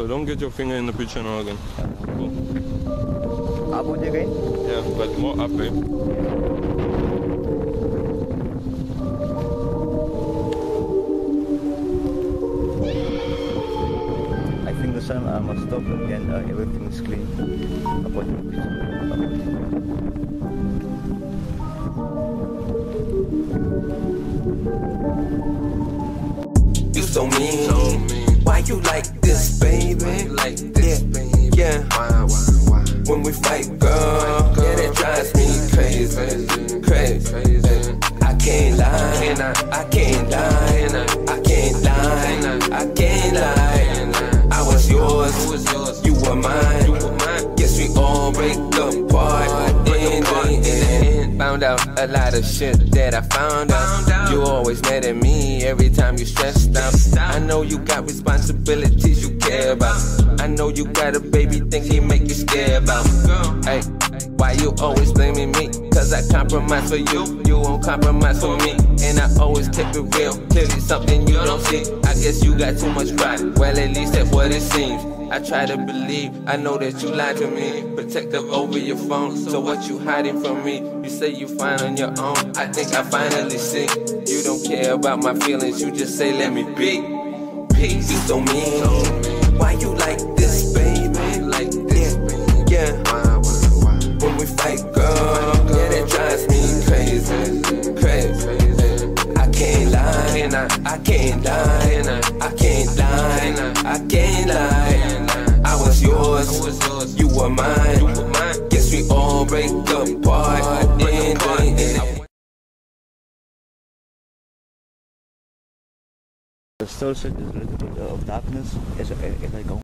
So don't get your finger in the picture now again. Up on you again? Yeah, but more up, babe. I think the sun uh, must stop again. Uh, everything is clean. Upon your picture. You so mean. Why you like this, baby? like this, Yeah, baby. yeah. Why, why, why? When we fight, girl, yeah, that drives me crazy, crazy. I can't lie, I can't lie, I can't lie, I can't lie. I was yours, you were mine. Guess we all break apart in the end. Found out a lot of shit that I found out. You always mad at me every time you stressed out. I know you got responsibilities you care about. I know you got a baby thing he make you scared about. Hey, why you always blaming me? Cause I compromise for you, you won't compromise for me. And I always kept it real, clearly something you don't see. I guess you got too much pride, well at least that's what it seems. I try to believe, I know that you lied to me. Protective over your phone, so what you hiding from me? You say you fine on your own, I think I finally see. You don't care about my feelings, you just say let me be. Peace, you so mean. Why you like this, baby? Like this, baby. Yeah. Why? When we fight, girl, yeah, that drives me crazy, crazy. I can't lie, I can't lie, I can't lie, I can't lie. Were mine. Guess we all break apart in the a of darkness as, as I go.